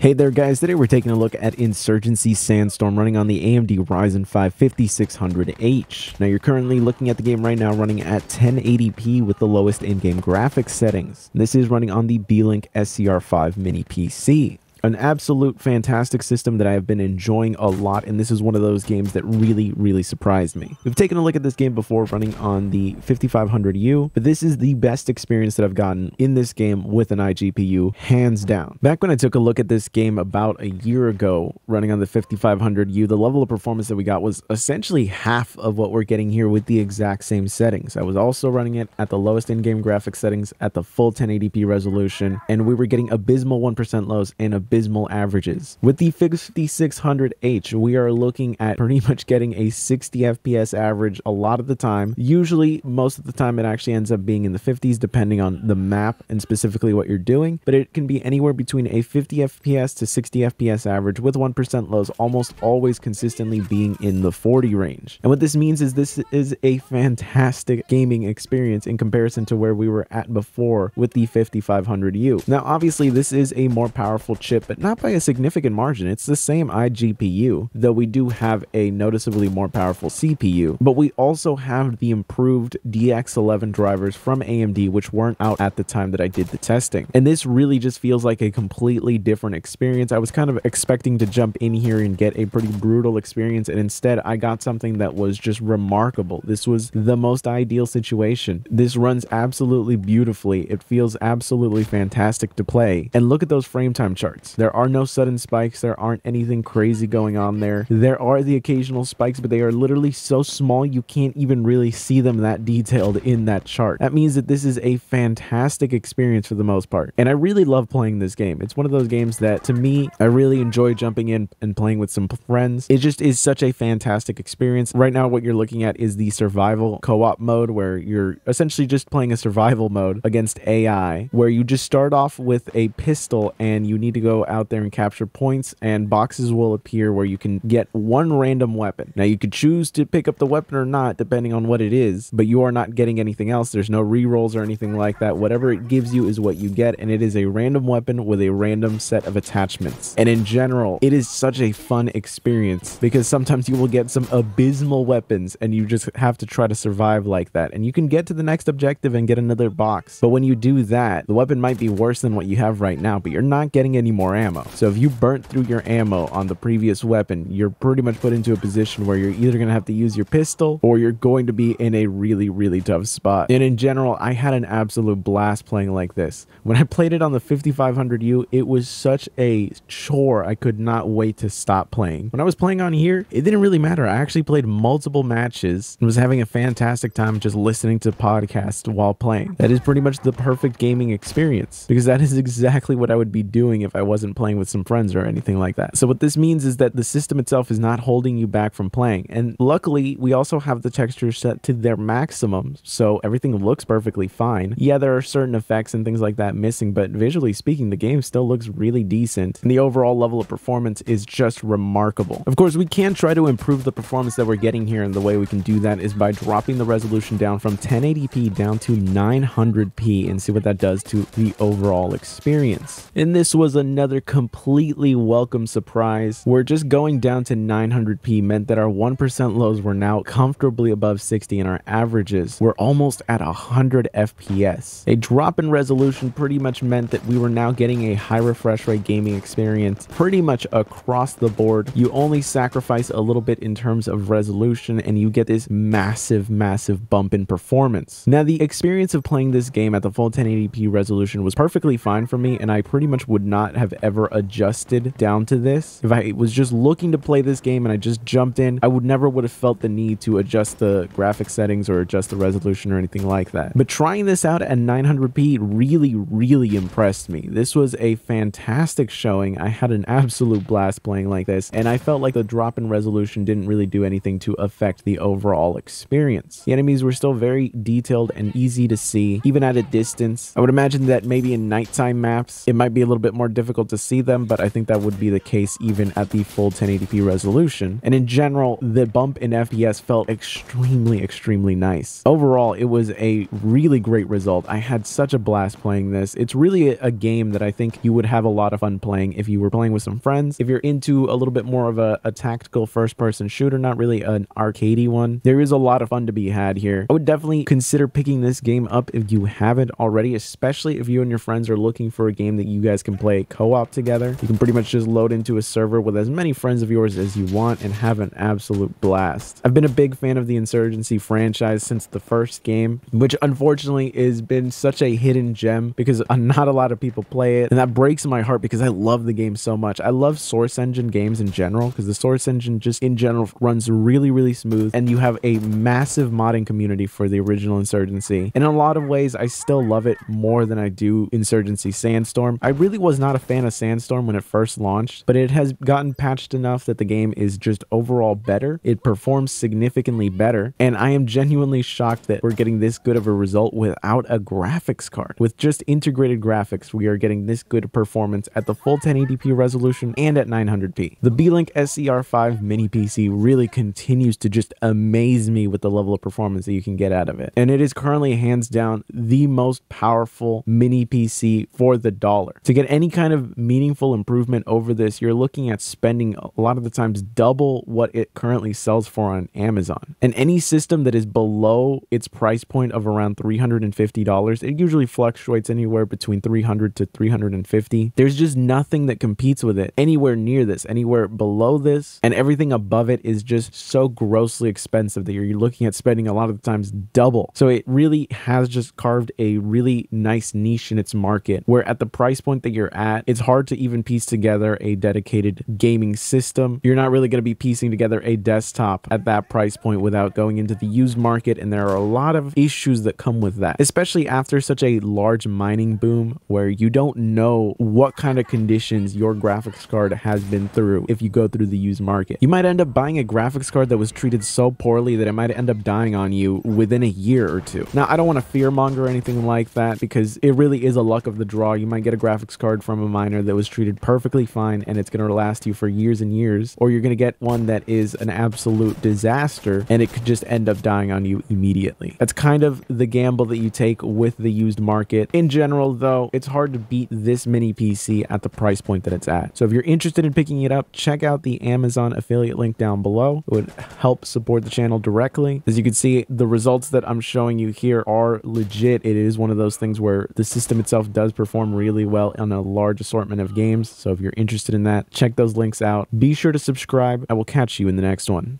Hey there guys, today we're taking a look at Insurgency Sandstorm running on the AMD Ryzen 5 5600H. Now you're currently looking at the game right now running at 1080p with the lowest in-game graphics settings. This is running on the Beelink SER5 mini PC an absolute fantastic system that I have been enjoying a lot, and this is one of those games that really, really surprised me. We've taken a look at this game before running on the 5500U, but this is the best experience that I've gotten in this game with an iGPU, hands down. Back when I took a look at this game about a year ago, running on the 5500U, the level of performance that we got was essentially half of what we're getting here with the exact same settings. I was also running it at the lowest in-game graphics settings at the full 1080p resolution, and we were getting abysmal 1% lows and a abysmal averages. With the 5600H, we are looking at pretty much getting a 60 FPS average a lot of the time. Usually, most of the time, it actually ends up being in the 50s depending on the map and specifically what you're doing, but it can be anywhere between a 50 FPS to 60 FPS average with 1% lows almost always consistently being in the 40 range. And what this means is this is a fantastic gaming experience in comparison to where we were at before with the 5500U. Now, obviously, this is a more powerful chip but not by a significant margin. It's the same iGPU, though we do have a noticeably more powerful CPU, but we also have the improved DX11 drivers from AMD, which weren't out at the time that I did the testing. And this really just feels like a completely different experience. I was kind of expecting to jump in here and get a pretty brutal experience, and instead I got something that was just remarkable. This was the most ideal situation. This runs absolutely beautifully. It feels absolutely fantastic to play. And look at those frame time charts. There are no sudden spikes. There aren't anything crazy going on there. There are the occasional spikes, but they are literally so small you can't even really see them that detailed in that chart. That means that this is a fantastic experience for the most part. And I really love playing this game. It's one of those games that to me, I really enjoy jumping in and playing with some friends. It just is such a fantastic experience. Right now, what you're looking at is the survival co-op mode where you're essentially just playing a survival mode against AI, where you just start off with a pistol and you need to go out there and capture points and boxes will appear where you can get one random weapon. Now you could choose to pick up the weapon or not depending on what it is, but you are not getting anything else. There's no rerolls or anything like that. Whatever it gives you is what you get and it is a random weapon with a random set of attachments. And in general, it is such a fun experience because sometimes you will get some abysmal weapons and you just have to try to survive like that. And you can get to the next objective and get another box. But when you do that, the weapon might be worse than what you have right now, but you're not getting any more ammo. So if you burnt through your ammo on the previous weapon, you're pretty much put into a position where you're either going to have to use your pistol or you're going to be in a really, really tough spot. And in general, I had an absolute blast playing like this. When I played it on the 5500U, it was such a chore. I could not wait to stop playing. When I was playing on here, it didn't really matter. I actually played multiple matches and was having a fantastic time just listening to podcasts while playing. That is pretty much the perfect gaming experience because that is exactly what I would be doing if I wasn't playing with some friends or anything like that. So what this means is that the system itself is not holding you back from playing. And luckily, we also have the textures set to their maximum, so everything looks perfectly fine. Yeah, there are certain effects and things like that missing, but visually speaking, the game still looks really decent. And the overall level of performance is just remarkable. Of course, we can try to improve the performance that we're getting here, and the way we can do that is by dropping the resolution down from 1080p down to 900p and see what that does to the overall experience. And this was another completely welcome surprise where just going down to 900p meant that our 1% lows were now comfortably above 60 and our averages were almost at 100 FPS. A drop in resolution pretty much meant that we were now getting a high refresh rate gaming experience pretty much across the board. You only sacrifice a little bit in terms of resolution and you get this massive, massive bump in performance. Now, the experience of playing this game at the full 1080p resolution was perfectly fine for me and I pretty much would not have ever adjusted down to this. If I was just looking to play this game and I just jumped in, I would never would have felt the need to adjust the graphic settings or adjust the resolution or anything like that. But trying this out at 900p really, really impressed me. This was a fantastic showing. I had an absolute blast playing like this, and I felt like the drop in resolution didn't really do anything to affect the overall experience. The enemies were still very detailed and easy to see, even at a distance. I would imagine that maybe in nighttime maps, it might be a little bit more difficult to see them, but I think that would be the case even at the full 1080p resolution. And in general, the bump in FPS felt extremely, extremely nice. Overall, it was a really great result. I had such a blast playing this. It's really a, game that I think you would have a lot of fun playing if you were playing with some friends. If you're into a little bit more of a, a tactical first-person shooter, not really an arcadey one, there is a lot of fun to be had here. I would definitely consider picking this game up if you haven't already, especially if you and your friends are looking for a game that you guys can play co-op together. You can pretty much just load into a server with as many friends of yours as you want and have an absolute blast. I've been a big fan of the Insurgency franchise since the first game, which unfortunately has been such a hidden gem because not a lot of people play it. And that breaks my heart because I love the game so much. I love Source Engine games in general because the Source Engine just in general runs really, really smooth. And you have a massive modding community for the original Insurgency. And in a lot of ways, I still love it more than I do Insurgency Sandstorm. I really was not a fan of Sandstorm when it first launched, but it has gotten patched enough that the game is just overall better. It performs significantly better. And I am genuinely shocked that we're getting this good of a result without a graphics card. With just integrated graphics, we are getting this good performance at the full 1080p resolution and at 900p. The Beelink SER5 mini PC really continues to just amaze me with the level of performance that you can get out of it. And it is currently hands down the most powerful mini PC for the dollar. To get any kind of meaningful improvement over this, you're looking at spending a lot of the times double what it currently sells for on Amazon. And any system that is below its price point of around $350, it usually fluctuates anywhere between 300 to 350. There's just nothing that competes with it anywhere near this, anywhere below this, and everything above it is just so grossly expensive that you're looking at spending a lot of the times double. So it really has just carved a really nice niche in its market where at the price point that you're at, it's hard to even piece together a dedicated gaming system. You're not really going to be piecing together a desktop at that price point without going into the used market. And there are a lot of issues that come with that, especially after such a large mining boom where you don't know what kind of conditions your graphics card has been through if you go through the used market. You might end up buying a graphics card that was treated so poorly that it might end up dying on you within a year or two. Now, I don't want to fear monger or anything like that because it really is a luck of the draw. You might get a graphics card from a miner that was treated perfectly fine and it's going to last you for years and years, or you're going to get one that is an absolute disaster and it could just end up dying on you immediately. That's kind of the gamble that you take with the used market. In general, though, it's hard to beat this mini PC at the price point that it's at. So if you're interested in picking it up, check out the Amazon affiliate link down below. It would help support the channel directly. As you can see, the results that I'm showing you here are legit. It is one of those things where the system itself does perform really well on a large assortment of games. So if you're interested in that, check those links out. Be sure to subscribe. I will catch you in the next one.